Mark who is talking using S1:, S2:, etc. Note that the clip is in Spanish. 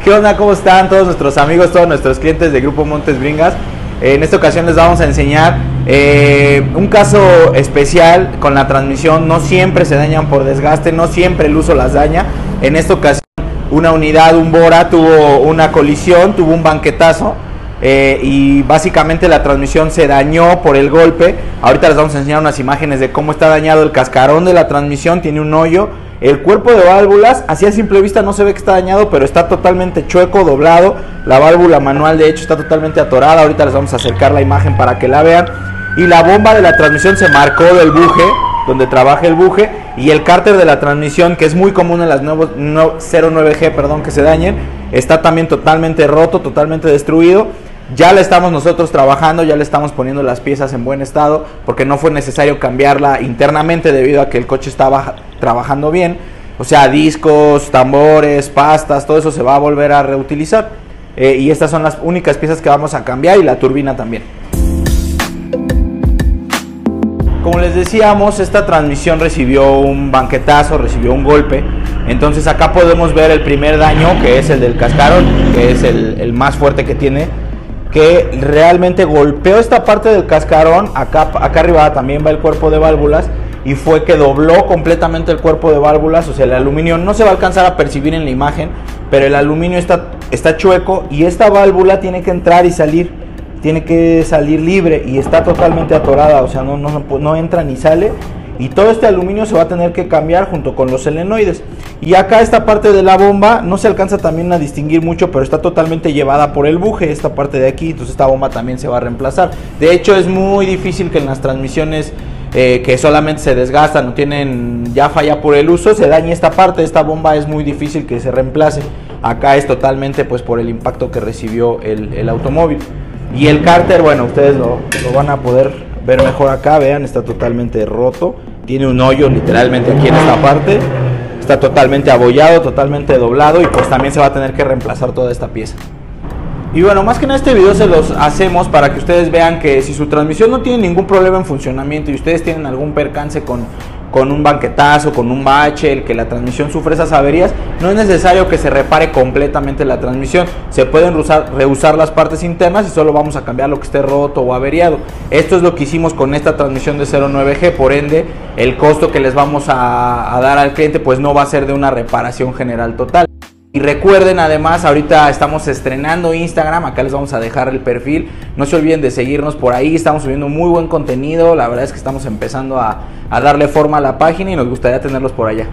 S1: ¿Qué onda? ¿Cómo están todos nuestros amigos, todos nuestros clientes de Grupo Montes Bringas? En esta ocasión les vamos a enseñar eh, un caso especial con la transmisión. No siempre se dañan por desgaste, no siempre el uso las daña. En esta ocasión una unidad, un Bora, tuvo una colisión, tuvo un banquetazo. eh, y básicamente la transmisión se dañó por el golpe. Ahorita les vamos a enseñar unas imágenes de cómo está dañado el cascarón de la transmisión. Tiene un hoyo. El cuerpo de válvulas, así a simple vista no se ve que está dañado, pero está totalmente chueco, doblado. La válvula manual de hecho está totalmente atorada. Ahorita les vamos a acercar la imagen para que la vean. Y la bomba de la transmisión se marcó del buje, donde trabaja el buje. Y el cárter de la transmisión, que es muy común en las nuevos, no, 09G, perdón, que se dañen, está también totalmente roto, totalmente destruido. Ya le estamos nosotros trabajando, ya le estamos poniendo las piezas en buen estado, porque no fue necesario cambiarla internamente debido a que el coche estaba trabajando bien. O sea, discos, tambores, pastas, todo eso se va a volver a reutilizar. Eh, y estas son las únicas piezas que vamos a cambiar y la turbina también. Como les decíamos, esta transmisión recibió un banquetazo, recibió un golpe. Entonces acá podemos ver el primer daño, que es el del cascarón, que es el, el más fuerte que tiene que realmente golpeó esta parte del cascarón, acá, acá arriba también va el cuerpo de válvulas y fue que dobló completamente el cuerpo de válvulas, o sea, el aluminio no se va a alcanzar a percibir en la imagen, pero el aluminio está, está chueco y esta válvula tiene que entrar y salir, tiene que salir libre y está totalmente atorada, o sea, no, no, no entra ni sale y todo este aluminio se va a tener que cambiar junto con los selenoides. Y acá esta parte de la bomba no se alcanza también a distinguir mucho, pero está totalmente llevada por el buje, esta parte de aquí, entonces esta bomba también se va a reemplazar. De hecho es muy difícil que en las transmisiones eh, que solamente se desgastan o tienen ya falla por el uso, se dañe esta parte, esta bomba es muy difícil que se reemplace. Acá es totalmente pues por el impacto que recibió el, el automóvil. Y el cárter, bueno, ustedes lo, lo van a poder ver mejor acá, vean, está totalmente roto, tiene un hoyo literalmente aquí en esta parte, está totalmente abollado, totalmente doblado y pues también se va a tener que reemplazar toda esta pieza. Y bueno, más que nada este video se los hacemos para que ustedes vean que si su transmisión no tiene ningún problema en funcionamiento y ustedes tienen algún percance con, con un banquetazo, con un bache, el que la transmisión sufre esas averías, no es necesario que se repare completamente la transmisión. Se pueden reusar, reusar las partes internas y solo vamos a cambiar lo que esté roto o averiado. Esto es lo que hicimos con esta transmisión de 09G, por ende el costo que les vamos a, a dar al cliente pues no va a ser de una reparación general total. Y recuerden además, ahorita estamos estrenando Instagram, acá les vamos a dejar el perfil. No se olviden de seguirnos por ahí, estamos subiendo muy buen contenido. La verdad es que estamos empezando a, darle forma a la página y nos gustaría tenerlos por allá.